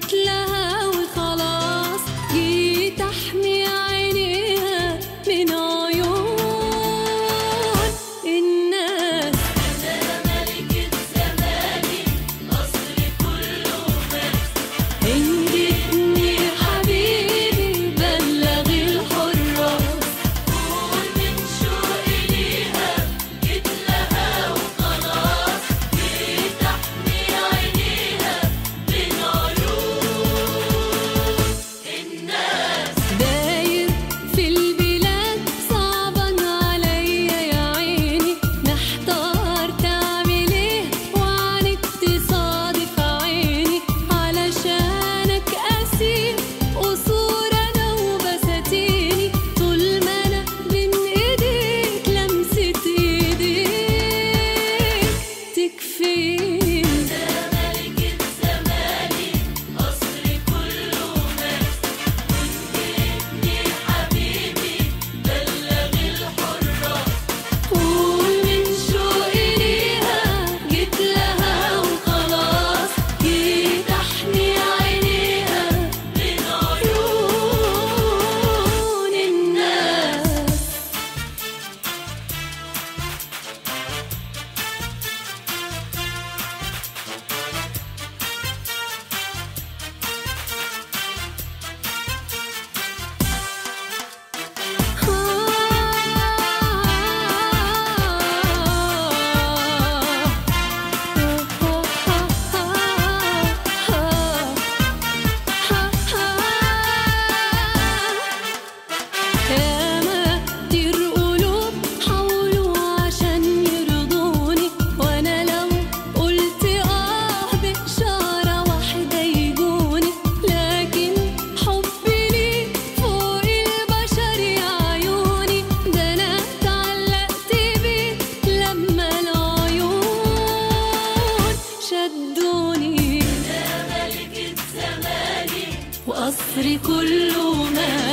وقفت لها وخلاص جيت أحمي عينيها من عيون الناس. أنا ملكة زماني مصر كله ناس مصر كلنا